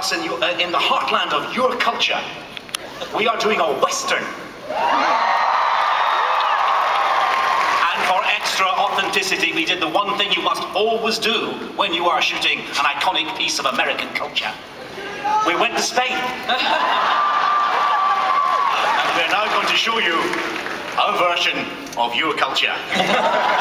us in, your, uh, in the heartland of your culture. We are doing a Western. And for extra authenticity, we did the one thing you must always do when you are shooting an iconic piece of American culture. We went to Spain. and we're now going to show you our version of your culture.